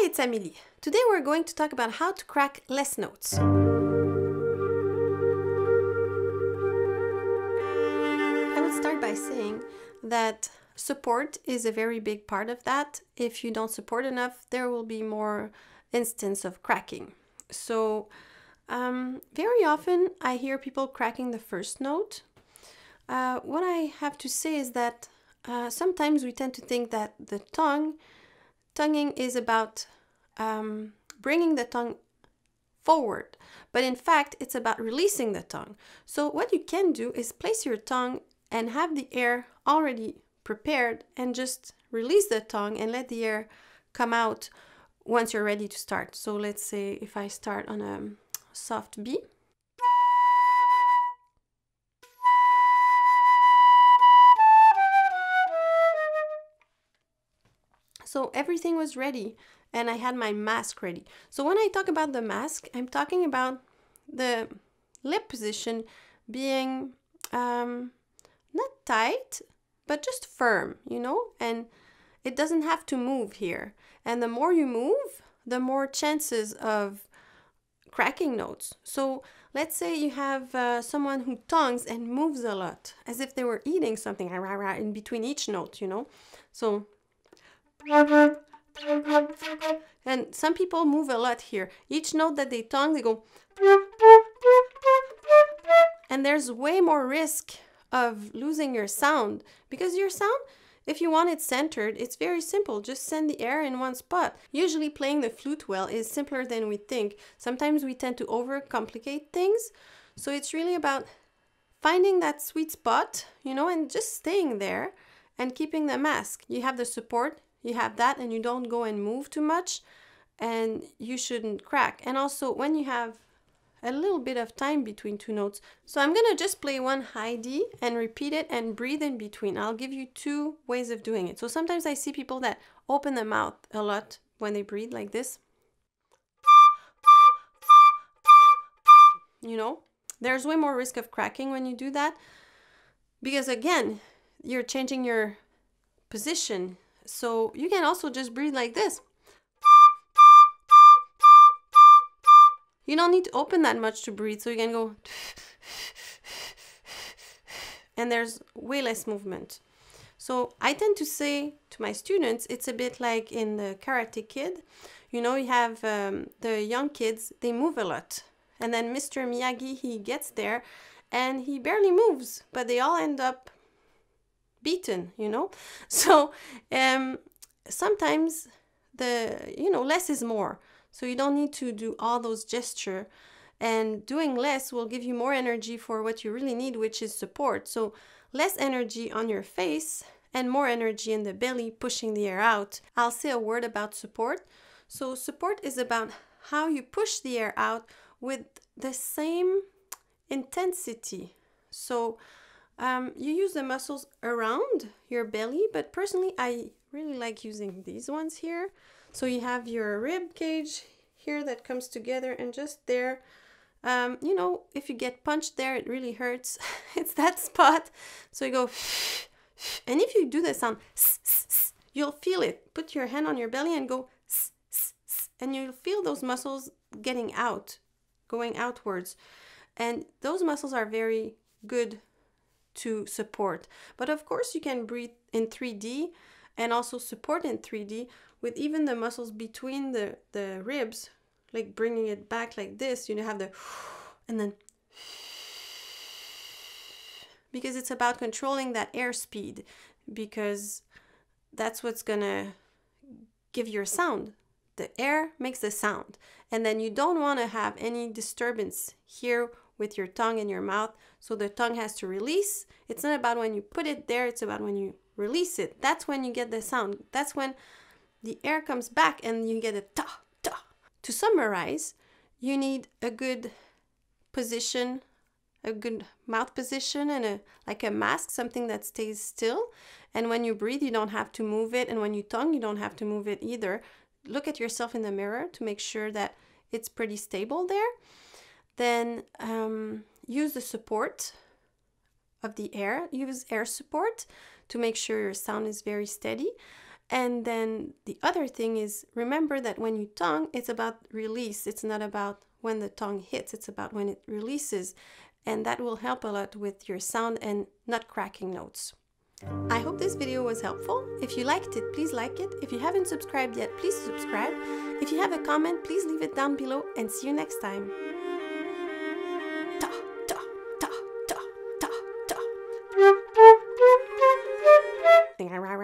Hi, it's Amélie. Today we're going to talk about how to crack less notes. I would start by saying that support is a very big part of that. If you don't support enough, there will be more instance of cracking. So um, very often I hear people cracking the first note. Uh, what I have to say is that uh, sometimes we tend to think that the tongue tonguing is about um, bringing the tongue forward, but in fact, it's about releasing the tongue. So, what you can do is place your tongue and have the air already prepared and just release the tongue and let the air come out once you're ready to start. So, let's say if I start on a soft B. So everything was ready and I had my mask ready. So when I talk about the mask, I'm talking about the lip position being um, not tight, but just firm, you know, and it doesn't have to move here. And the more you move, the more chances of cracking notes. So let's say you have uh, someone who tongues and moves a lot, as if they were eating something in between each note, you know. So and some people move a lot here. Each note that they tongue, they go. And there's way more risk of losing your sound because your sound, if you want it centered, it's very simple. Just send the air in one spot. Usually playing the flute well is simpler than we think. Sometimes we tend to overcomplicate things. So it's really about finding that sweet spot, you know, and just staying there and keeping the mask. You have the support, you have that and you don't go and move too much and you shouldn't crack. And also when you have a little bit of time between two notes so i'm gonna just play one high d and repeat it and breathe in between. I'll give you two ways of doing it. So sometimes i see people that open their mouth a lot when they breathe like this. You know there's way more risk of cracking when you do that because again you're changing your position so you can also just breathe like this. You don't need to open that much to breathe, so you can go and there's way less movement. So I tend to say to my students, it's a bit like in the Karate Kid. You know, you have um, the young kids, they move a lot. And then Mr. Miyagi, he gets there and he barely moves, but they all end up beaten you know? So um sometimes the you know less is more. So you don't need to do all those gesture and doing less will give you more energy for what you really need which is support. So less energy on your face and more energy in the belly pushing the air out. I'll say a word about support. So support is about how you push the air out with the same intensity. So um, you use the muscles around your belly, but personally, I really like using these ones here. So you have your rib cage here that comes together and just there. Um, you know, if you get punched there, it really hurts. it's that spot. So you go, and if you do the sound, you'll feel it. Put your hand on your belly and go, and you'll feel those muscles getting out, going outwards. And those muscles are very good to support. But of course, you can breathe in 3D and also support in 3D with even the muscles between the, the ribs, like bringing it back like this. You know, have the and then because it's about controlling that airspeed because that's what's gonna give your sound. The air makes the sound, and then you don't want to have any disturbance here with your tongue in your mouth. So the tongue has to release. It's not about when you put it there, it's about when you release it. That's when you get the sound. That's when the air comes back and you get a ta ta. To summarize, you need a good position, a good mouth position and a like a mask, something that stays still. And when you breathe, you don't have to move it. And when you tongue, you don't have to move it either. Look at yourself in the mirror to make sure that it's pretty stable there. Then um, use the support of the air, use air support to make sure your sound is very steady. And then the other thing is remember that when you tongue, it's about release. It's not about when the tongue hits, it's about when it releases. And that will help a lot with your sound and not cracking notes. I hope this video was helpful. If you liked it, please like it. If you haven't subscribed yet, please subscribe. If you have a comment, please leave it down below and see you next time. thing. I,